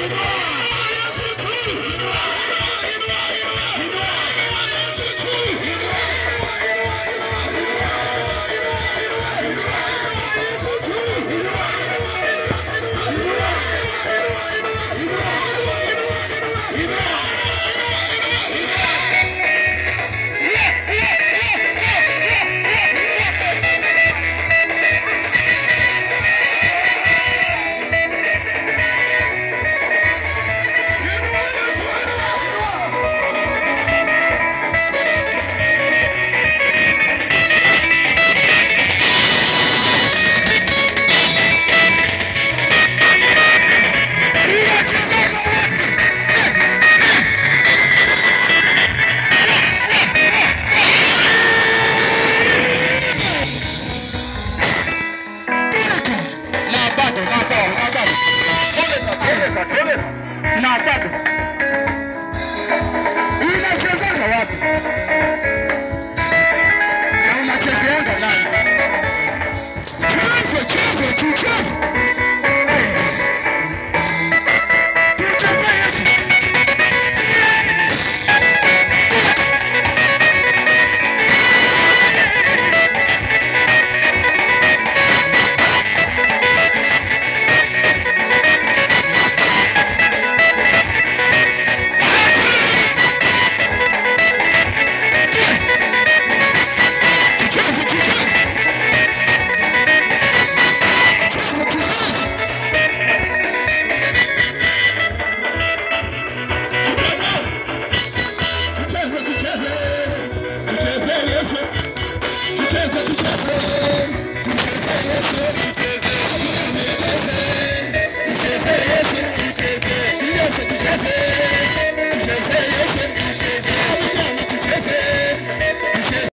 Yeah.